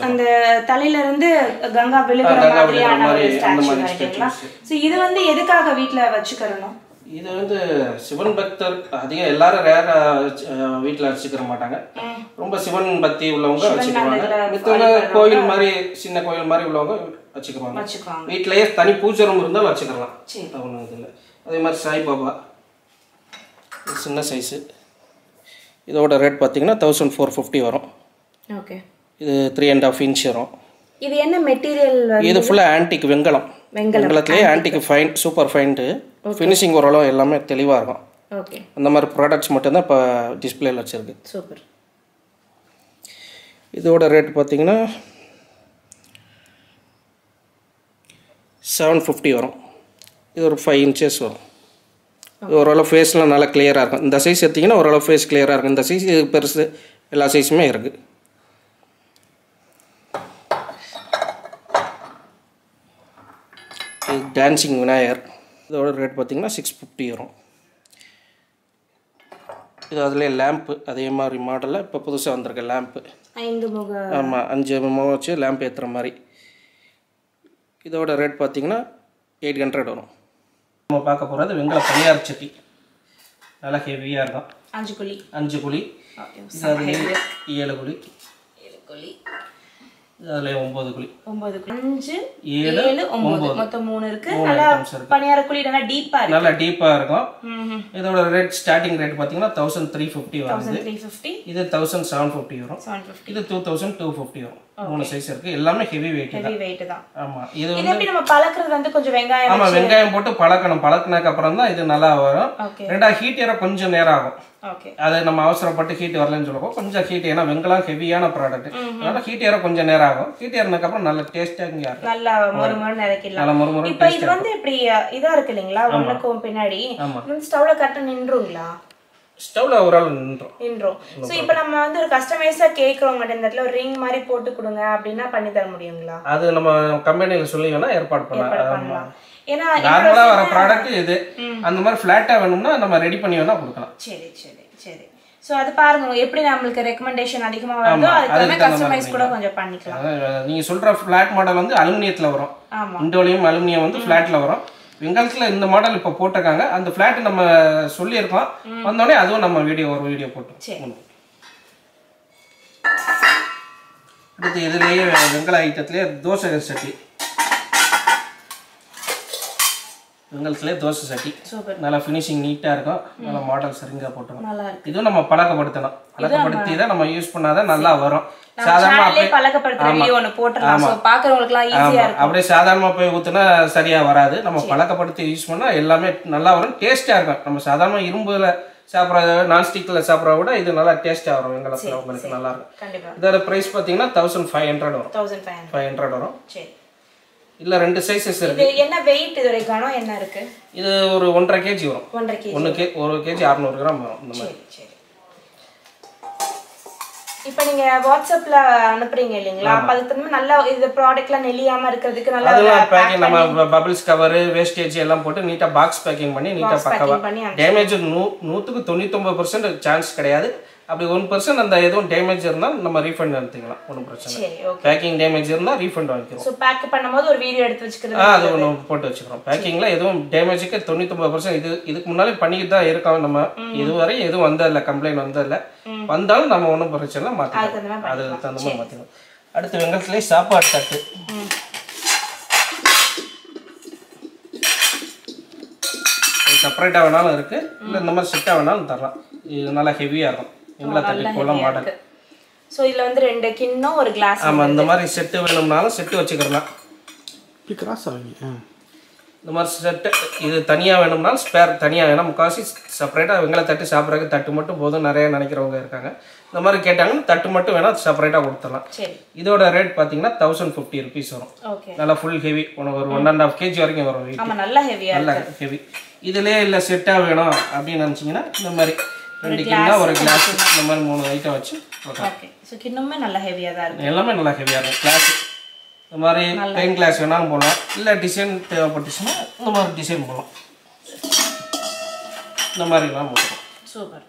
அந்த- தலையில இருந்து கங்கா விழுகிற மாதிரியான மாதிரி, ஸ்டாச்சு ஸோ இது வந்து எதுக்காக வீட்ல வச்சுக்கிறணும்? இது வந்து சிவன் பக்தர் அதிகம் எல்லாரும் ரேரா வீட்டில் வச்சுக்கிற மாட்டாங்க. ரொம்ப சிவன் பக்தி உள்ளவங்க வச்சுக்குவாங்க. மித்தவங்க கோயில் மாதிரி சின்ன கோயில் மாதிரி உள்ளவங்க வச்சுக்குவாங்க. வீட்டிலேயே தனி பூஜை ரூம் இருந்தாலும் வச்சுக்கலாம். ஒன்றும் இது இல்லை. அதே மாதிரி சாய்பாபா சின்ன சைஸு இதோட ரேட் பார்த்தீங்கன்னா தௌசண்ட் ஃபோர் ஃபிஃப்டி வரும். ஓகே இது த்ரீ அண்ட் ஆஃப் இன்ச் வரும். இது என்ன மெட்டீரியல் இது ஃபுல்லாக ஆன்டிக் வெங்கலம். வெங்கலத்துலேயே antique fine super fine finishing ஓரளவு எல்லாமே தெளிவாக இருக்கும். ஓகே அந்த மாதிரி ப்ராடக்ட்ஸ் மட்டும்தான் இப்போ டிஸ்பிளேல வச்சுருக்கு. சூப்பர் இதோட ரேட் பார்த்தீங்கன்னா செவன் ஃபிஃப்டி வரும். இது ஒரு ஃபைவ் இன்ச்சஸ் வரும். ஓரளவு ஃபேஸ்லாம் நல்லா கிளியராக இருக்கும். இந்த சைஸ் எடுத்திங்கன்னா ஓரளவு ஃபேஸ் கிளியராக இருக்கும். இந்த சைஸ் பெருசு எல்லா சைஸுமே இருக்குது டான்சிங் விநாயகர் இதோட ரேட் பார்த்தீங்கன்னா சிக்ஸ் ஃபிஃப்டி வரும். இது அதுலேயே லேம்ப்பு அதே மாதிரி மாடலில் இப்போ புதுசாக வந்திருக்கு லேம்ப்பு ஐந்து முக. ஆமாம் அஞ்சு முகம் வச்சு லேம்ப் ஏற்றுற மாதிரி. இதோட ரேட் பார்த்தீங்கன்னா எயிட் ஹண்ட்ரட் வரும். நம்ம பார்க்க போகிறது வெங்கல பணியார் சட்டி. நல்லா ஹெவியாக இருக்கும் அஞ்சு குழி. அஞ்சு குழி. ஏழு குழி. ஏழு குழி. இது அதுலேயே ஒம்பது குழி. ஒன்பது குழி. அஞ்சு ஏழு, ஒன்பது. மொத்தம் மூணு இருக்கு. நல்லா. பணியார குழி நல்லா டீப்பா இருக்கு. நல்லா டீப்பாக இருக்கும். இதோட ரேட் ஸ்டார்டிங் ரேட் பார்த்தீங்கன்னா தௌசண்ட் த்ரீ ஃபிஃப்டி வருது. இது தௌசண்ட் செவன் ஃபிஃப்டி வரும். இது டூ தௌசண்ட் டூ ஃபிஃப்டி வரும். மூணு சைஸ் இருக்குது எல்லாமே ஹெவி வெயிட் ஹெவி வெயிட் தான். ஆமாம் இது எப்படி நம்ம பழக்கிறது வந்து கொஞ்சம் வெங்காயம் ஆமா வெங்காயம் போட்டு பழக்கணும். பழக்கினதுக்கு அப்புறம் தான் இது நல்லா வரும். ரெண்டாவது ஹீட் ஏற கொஞ்சம் நேரம் ஆகும். ஓகே அது நம்ம அவசரப்பட்டு ஹீட் வரலன்னு சொல்லப்போ கொஞ்சம் ஹீட் ஏன்னா வெங்கலம் ஹெவியான ப்ராடக்ட் அதனால ஹீட் ஏற கொஞ்சம் நேரம் ஆகும். ஹீட் ஏறினதுக்கு அப்புறம் நல்ல டேஸ்டாக இங்கே நல்லா மொறு மொறு நினைக்கலாம் நல்ல முறுமுறு இப்ப இது வந்து இப்படி இதா இருக்கு இல்லைங்களா? ஒண்ணுக்கும் பின்னாடி. ஆமா. வந்து ஸ்டவ்ல கரெக்டா நின்றுங்களா? ஸ்டவ்ல ஒரு ஆள் நின்றோம். நின்றும். சோ இப்ப நம்ம வந்து ஒரு கஸ்டமைஸா கேக்குறவங்க இந்த இடத்துல ஒரு ரிங் மாதிரி போட்டு கொடுங்க அப்படின்னா பண்ணி தர முடியுங்களா? அது நம்ம கம்பெனியில் சொல்லி வேணா ஏற்பாடு பண்ணலாம். ஏன்னா நார்மலா வர ப்ராடக்ட் இது. அந்த மாதிரி ஃபிளாட்டா வேணும்னா நம்ம ரெடி பண்ணி வேணா கொடுக்கலாம். சரி சரி சரி. சோ அது பாருங்க எப்படி நம்மளுக்கு ரெக்கமெண்டேஷன் அதிகமா வருதோ அதுக்கு அதுக்கு தகுந்த கஸ்டமைஸ் கூட கொஞ்சம் பண்ணிக்கலாம். அதாவது நீங்க சொல்ற ஃபிளாட் மாடல் வந்து அலுமினியத்துல வரும். ஆமா. இண்டோலியம் அலுமினியம் வந்து ஃபிளாட்ல வரும். வெங்கலத்துல இந்த மாடல் இப்போ போட்டிருக்காங்க. அந்த ஃபிளாட் நம்ம சொல்லியிருக்கோம். வந்தோடனே அதுவும் நம்ம வீடியோ ஒரு வீடியோ போட்டோம். அடுத்து இதுலேயே வெங்கல ஐட்டத்துலேயே தோசை சட்டி. வெங்கலத்துலேயே தோசை சட்டி. நல்லா ஃபினிஷிங் நீட்டாக இருக்கும். நல்லா மாடல் சரிங்க போட்டுரும் இதுவும் நம்ம பழக்கப்படுத்தணும். பழக்கப்படுத்தி தான் நம்ம யூஸ் பண்ணாதான் நல்லா வரும். சாதாரண சேனல்லே பழக்கப்படுத்துற வீடியோ ஒன்று போட்டுடலாம் ஸோ பார்க்குறவங்களுக்குலாம் ஈஸியாக இருக்கும். அப்படியே சாதாரணமாக போய் ஊற்றுனா சரியாக வராது. நம்ம பழக்கப்படுத்தி யூஸ் பண்ணால் எல்லாமே நல்லா வரும். டேஸ்ட்டாக இருக்கும். நம்ம சாதாரண இரும்புல சாப்பிட்றத நான்ஸ்டிக்கில் சாப்பிட்றத விட இது நல்லா டேஸ்ட்டாக வரும். உங்களுக்கு நல்லா இருக்கும். இதோட ப்ரைஸ் பார்த்தீங்கன்னா தௌசண்ட் ஃபைவ் ஹண்ட்ரட் வரும். தௌசண்ட் ஃபைவ் ஹண்ட்ரட் வரும். சரி. இல்லை ரெண்டு சைஸஸ் இருக்கு. இது என்ன வெயிட் இது வரைக்கும் என்ன இருக்கு? இது ஒரு ஒன்றரை கேஜி வரும். ஒன்றரை கேஜி ஒன்று கே ஒரு கேஜி அறநூறு கிராம் வரும். இந்த மாதிரி. சரி சரி. இப்போ நீங்க வாட்ஸ்அப்ல அனுப்புறீங்க இல்லைங்களா? அப்ப அதுக்கு தகுந்த நல்லா இது ப்ராடக்ட்லாம் நெளியாம இருக்கிறதுக்கு நல்லா அதெல்லாம் பேக்கிங் நம்ம பபிள்ஸ் கவர் வேஸ்டேஜ் எல்லாம் போட்டு நீட்டாக பாக்ஸ் பேக்கிங் பண்ணி நீட்டாக பக்கவா. டேமேஜ் நூ நூற்றுக்கு தொண்ணூத்தொம்பது பர்சன்ட் சான்ஸ் கிடையாது. அப்படி ஒன் பர்சன்ட் அந்த எதுவும் டேமேஜ் இருந்தால் நம்ம ரீஃபண்ட் எடுத்துக்கலாம். ஒன்றும் பிரச்சனை ஓகே பேக்கிங் டேமேஜ் இருந்தால் ரீஃபண்ட் வாங்கிக்கிறோம். ஸோ பேக் பண்ணும்போது ஒரு வீடியோ எடுத்து வச்சுக்கிறது ஆ அது ஒன்று போட்டு வச்சுக்கிறோம். பேக்கிங்கில் எதுவும் டேமேஜுக்கு தொண்ணூத்தொம்பது பர்சன்ட் இது இதுக்கு முன்னாலே பண்ணிக்கிட்டு தான் இருக்கோம் நம்ம. இதுவரை எதுவும் வந்ததில்ல கம்ப்ளைண்ட் வந்ததில்ல. வந்தாலும் நம்ம ஒன்றும் பிரச்சனை இல்லை மாற்றிக்கலாம் அதுக்கு தகுந்த மாதிரி மாற்றிக்கலாம் அடுத்து வெங்கலத்துலேயே சாப்பாடு தட்டு. செப்பரேட்டாக வேணாலும் இருக்கு. இல்லை இந்த மாதிரி செட்டாக வேணாலும் தரலாம். இது நல்லா ஹெவியாக இருக்கும். வெங்கல தட்டு போல மாடல் ஸோ இதுல வந்து ரெண்டு கிண்ணம் ஒரு கிளாஸ் ஆமாம் இந்த மாதிரி செட்டு வேணும்னாலும் செட்டு வச்சுக்கிறலாம். இப்படி கிராஸ் ஆகுங்க ஆ. இந்த மாதிரி செட்டு இது தனியாக வேணும்னாலும் ஸ்பேர் தனியாக வேணும். முக்கால்வாசி செப்பரேட்டாக வெங்கல தட்டு சாப்பிட்றதுக்கு தட்டு மட்டும் போதும் நிறைய நினைக்கிறவங்க இருக்காங்க. இந்த மாதிரி கேட்டாங்கன்னா தட்டு மட்டும் வேணால் செப்பரேட்டாக கொடுத்துடலாம். சரி. இதோட ரேட் பார்த்தீங்கன்னா தௌசண்ட் ஃபிஃப்டி ருபீஸ் வரும். ஓகே நல்லா ஃபுல் ஹெவி ஒரு ஒன் அண்ட் ஆஃப் கேஜி வரைக்கும் வரும் நல்லா ஹெவியா நல்லா ஹெவி இதுலேயே இல்லை செட்டாக வேணும் அப்படின்னு நினச்சிங்கன்னா இந்த மாதிரி ரெண்டு கிண்ணா ஒரு கிளாஸ் இந்த மாதிரி மூணு ஐட்டம் வச்சு ஓகே ஸோ கிண்ணமே நல்லா ஹெவியா தான் இருக்கு. எல்லாமே நல்லா ஹெவியாக இருக்கும் கிளாஸ் இந்த மாதிரி பெயின் கிளாஸ் வேணாலும் போடலாம். இல்லை டிசைன் தேவைப்பட்டுச்சுன்னா இந்த மாதிரி டிசைன் போடலாம். இந்த மாதிரிலாம் போட்டுக்கலாம். சூப்பர்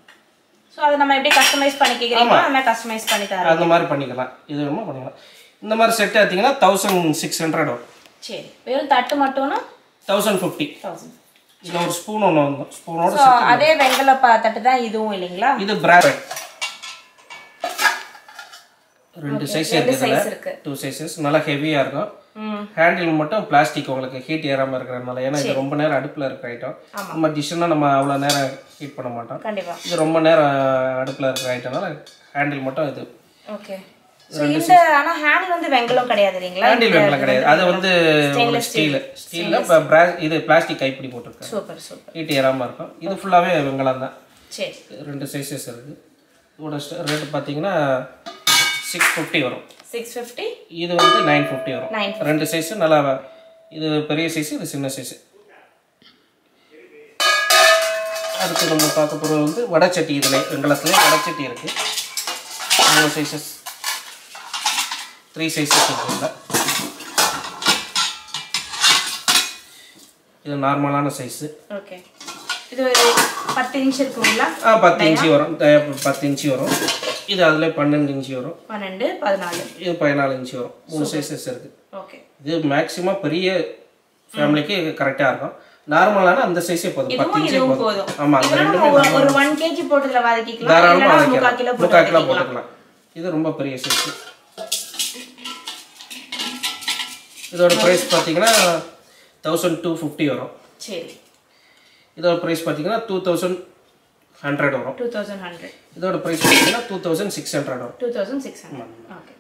ஸோ அதை நம்ம எப்படி கஸ்டமைஸ் பண்ணி கேட்குறீங்களோ அந்த மாதிரி கஸ்டமைஸ் பண்ணி தரோம் அந்த மாதிரி பண்ணிக்கலாம். இது வேணுமோ? பண்ணிக்கலாம். இந்த மாதிரி செட் பார்த்தீங்கன்னா தௌசண்ட் சிக்ஸ் ஹண்ட்ரட் வரும். சரி. வெறும் தட்டு மட்டும்னா? தௌசண்ட் ஃபிஃப்டி தௌசண்ட் இதில் ஒரு ஸ்பூன் ஒன்று வந்தோம் ஸ்பூனோட அதே வெங்கல தட்டு தான் இதுவும் இல்லைங்களா? இது பிராண்ட் ரெண்டு சைஸ் இருக்குது. டூ சைஸஸ் நல்லா ஹெவியாக இருக்கும். ஹேண்டில் மட்டும் பிளாஸ்டிக் உங்களுக்கு ஹீட் ஏறாமல் இருக்கிறதுனால ஏன்னா இது ரொம்ப நேரம் அடுப்பில் இருக்கிற ஐட்டம் நம்ம டிஷ்ஷுனா நம்ம அவ்வளோ நேரம் ஹீட் பண்ண மாட்டோம். இது ரொம்ப நேரம் அடுப்பில் இருக்கிற ஐட்டம்னால ஹேண்டில் மட்டும் இது. ஓகே இந்த ஆனா ஹேண்டில் வந்து வெங்கலம் கிடையாது இல்லைங்களா? ஹேண்டில் வெங்கலம் கிடையாது. அது வந்து ஸ்டீல் ஸ்டீலில் இப்போ இது பிளாஸ்டிக் கைப்பிடி போட்டிருக்காங்க. Super super. இருக்கும். இது ஃபுல்லாகவே வெங்கலம் தான். சரி. ரெண்டு சைஸஸ் இருக்குது இதோட ரேட் சிக்ஸ் ஃபிஃப்டி வரும். சிக்ஸ் ஃபிஃப்டி இது வந்து நைன் ஃபிஃப்டி வரும். 950. ரெண்டு சைஸு நல்லா இது பெரிய சைஸ் இது சின்ன சைஸு அடுத்து நம்ம பார்க்க போகிறது வந்து வடைச்சட்டி இதில் வெங்கலத்துலேயே வடைச்சட்டி இருக்குது மூணு சைஸஸ் த்ரீ சைஸஸ் இருக்குல்ல இது நார்மலான சைஸு ஓகே இது பத்து இன்ச் இருக்குங்களா ஆ பத்து இன்ச்சு வரும். பத்து இன்ச்சு வரும். இது அதில் பன்னெண்டு இன்ச்சு வரும். பன்னெண்டு பதினாலு. இது பதினாலு இன்ச்சு வரும். மூணு சைஸஸ் இருக்குது ஓகே இது மேக்ஸிமம் பெரிய ஃபேமிலிக்கு கரெக்டாக இருக்கும். நார்மலான அந்த சைஸே போதும். பத்து இன்ச்சே போதும். ஆமாம் அந்த ரெண்டுமே ஒரு- ஒன் கேஜி போட்டதுல வதக்கிக்கலாம். தாராளமாக வதக்கலாம். முக்கால் கிலோ போட்டுக்கலாம். இது ரொம்ப பெரிய சைஸ் இதோட ப்ரைஸ் பார்த்தீங்கன்னா தௌசண்ட் டூ ஃபிஃப்டி வரும். சரி. இதோட ப்ரைஸ் பார்த்தீங்கன்னா டூ தௌசண்ட் ஹண்ட்ரட் வரும். டூ தௌசண்ட் ஹண்ட்ரட் இதோட ப்ரைஸ் பார்த்தீங்கன்னா டூ தௌசண்ட் சிக்ஸ் ஹண்ட்ரட் வரும். Two thousand six hundred okay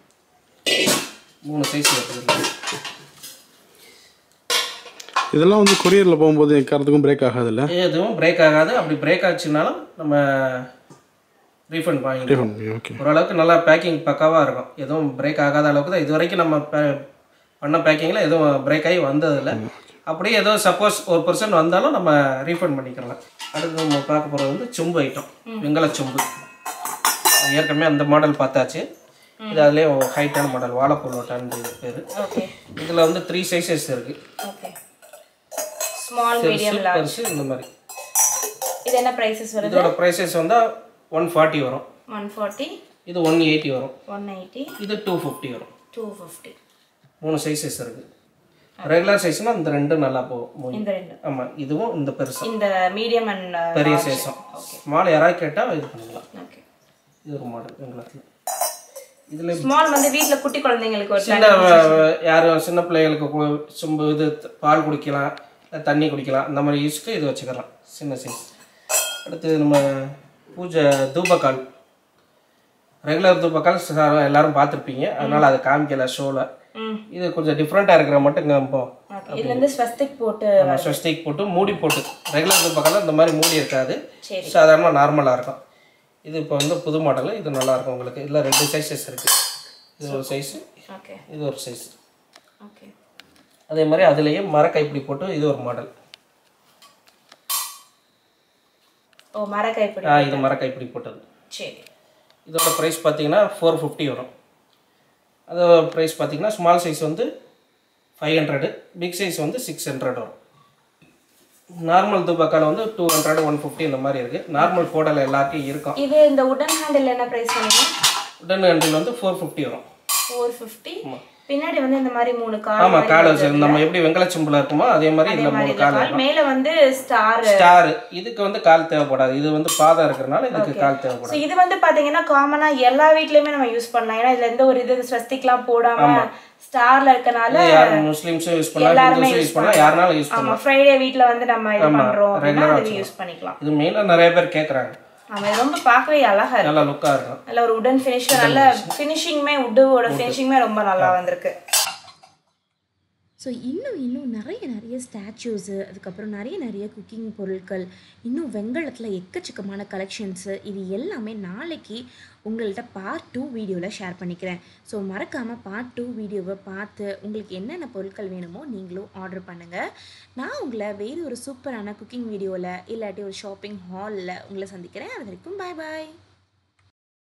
மூணு சைஸ் இருக்குது இதெல்லாம் வந்து கொரியரில் போகும்போது எக்காரத்துக்கும் பிரேக் ஆகாதுல்ல? எதுவும் பிரேக் ஆகாது. அப்படி பிரேக் ஆச்சுனாலும் நம்ம ரீஃபண்ட் ஓகே ஓரளவுக்கு நல்லா பேக்கிங் பக்காவாக இருக்கும். எதுவும் பிரேக் ஆகாத அளவுக்கு தான். இது வரைக்கும் நம்ம பண்ண பேக்கிங்கில் எதுவும் பிரேக் ஆகி வந்ததில்லை. அப்படியே ஏதோ சப்போஸ் ஒரு பர்சன்ட் வந்தாலும் நம்ம ரீஃபண்ட் பண்ணிக்கலாம். அடுத்து நம்ம பார்க்க போகிறது வந்து சொம்பு ஐட்டம் வெங்கல சொம்பு. ஏற்கனவே அந்த மாடல் பார்த்தாச்சு. இது அதுலேயே ஹைட்டான மாடல் வாழைப்பூ லோட்டான்னு பேர். ஓகே. இதில் வந்து த்ரீ சைஸஸ் இருக்குது ஓகே. ஸ்மால் மீடியம் லார்ஜ் பெருசு இந்த மாதிரி. இது என்ன ப்ரைஸஸ் வருது? இதோட ப்ரைஸஸ் வந்தால் ஒன் ஃபார்ட்டி வரும். ஒன் ஃபார்ட்டி இது ஒன் எயிட்டி வரும். ஒன் எயிட்டி இது டூ ஃபிஃப்டி வரும். டூ ஃபிஃப்டி மூணு சைஸஸ் இருக்குது ரெகுலர் சைஸ்னால் இந்த ரெண்டும் நல்லா போகும் இந்த ரெண்டு. ஆமாம் இதுவும் இந்த பெருசு. இந்த மீடியம் அண்ட் பெரிய சைஸும் ஸ்மால் யாராவது கேட்டால் இது பண்ணிக்கலாம். ஓகே இது ஒரு மாடல் எங்களுக்கு இதில் ஸ்மால் வந்து வீட்ல குட்டி குழந்தைங்களுக்கு ஒரு சின்ன யாரும் சின்ன பிள்ளைகளுக்கு சும்பு இது பால் குடிக்கலாம் தண்ணி குடிக்கலாம் அந்த மாதிரி யூஸ்க்கு இது வச்சுக்கலாம். சின்ன சைஸ் அடுத்து நம்ம பூஜை தூபக்கால். ரெகுலர் தூபக்கால் எல்லாரும் பார்த்துருப்பீங்க. அதனால அதை காமிக்கல ஷோவில் இது கொஞ்சம் டிஃப்ரெண்ட்டாக இருக்கிற மட்டும் இங்கே இப்போ ஓகே இதுல இருந்து ஸ்வஸ்திக் போட்டு ஸ்வஸ்திக் போட்டு மூடி போட்டு. ரெகுலர் தூபக்கால் இந்த மாதிரி மூடி இருக்காது. சாதாரணமாக நார்மலாக இருக்கும். இது இப்போ வந்து புது மாடல் இது நல்லா இருக்கும் உங்களுக்கு. இதில் ரெண்டு சைஸஸ் இருக்குது இது ஒரு சைஸு ஓகே இது ஒரு சைஸ் ஓகே அதே மாதிரி அதுலேயே மர கைப்பிடி போட்டு இது ஒரு மாடல் ஓ மர கைப்பிடி ஆ இது மர கைப்பிடி போட்டது. சரி. இதோட ப்ரைஸ் பார்த்தீங்கன்னா ஃபோர் ஃபிஃப்டி வரும். அது ப்ரைஸ் பார்த்தீங்கன்னா ஸ்மால் சைஸ் வந்து ஃபைவ் ஹண்ட்ரடு பிக் சைஸ் வந்து சிக்ஸ் ஹண்ட்ரட் வரும். நார்மல் துபாக்கால வந்து டூ ஹண்ட்ரட் ஒன் ஃபிஃப்டி இந்த மாதிரி இருக்குது நார்மல் போடல எல்லாருக்கும் இருக்கும். இது இந்த உடன் ஹேண்டில் என்ன பிரைஸ் பண்ணுங்க உடன் ஹேண்டில் வந்து ஃபோர் ஃபிஃப்டி வரும். ஃபோர் ஃபிஃப்டி பின்னாடி வந்து இந்த மாதிரி மூணு கால் ஆமாம் கால் வச்சு நம்ம எப்படி வெங்கலச்சம்புல இருக்குமோ அதே மாதிரி இதில் மூணு கால். மேல வந்து ஸ்டார் ஸ்டார் இதுக்கு வந்து கால் தேவைப்படாது. இது வந்து பாதம் இருக்கிறனால இதுக்கு கால் தேவைப்படாது. இது வந்து பாத்தீங்கன்னா காமனா எல்லா வீட்லயுமே நம்ம யூஸ் பண்ணலாம். ஏன்னா இதுல எந்த ஒரு இது ஸ்வஸ்திக்லாம் போடாம ஸ்டார்ல இருக்கனால யார் முஸ்லீம்ஸும் யூஸ் பண்ணலாம் ஹிந்துஸும் யூஸ் பண்ணலாம் யாருனாலும் யூஸ் பண்ணலாம். ஆமா ஃப்ரைடே வீட்ல வந்து நம்ம இது பண்றோம் அப்படின்னா அது யூஸ் பண்ணிக்கலாம். இது மெயினாக நிறைய பேர் கேட்குறாங்க ஆமா இது ரொம்ப பார்க்கவே அழகா இருக்கு. நல்லா லுக்காக இருக்கும். நல்ல ஒரு உடன் ஃபினிஷ் நல்ல ஃபினிஷிங்குமே உட்டோட ஃபினிஷிங்குமே ரொம்ப நல்லா வந்திருக்கு. ஸோ இன்னும் இன்னும் நிறைய நிறைய ஸ்டாச்சூஸு அதுக்கப்புறம் நிறைய நிறைய குக்கிங் பொருட்கள் இன்னும் வெங்கலத்தில் எக்கச்சக்கமான கலெக்ஷன்ஸு இது எல்லாமே நாளைக்கு உங்கள்கிட்ட பார்ட் டூ வீடியோவில் ஷேர் பண்ணிக்கிறேன். ஸோ மறக்காமல் பார்ட் டூ வீடியோவை பார்த்து உங்களுக்கு என்னென்ன பொருட்கள் வேணுமோ நீங்களும் ஆர்டர் பண்ணுங்கள் நான் உங்களை வேறு ஒரு சூப்பரான குக்கிங் வீடியோவில் இல்லாட்டி ஒரு ஷாப்பிங் ஹாலில் உங்களை சந்திக்கிறேன். அது வரைக்கும் பாய் பாய்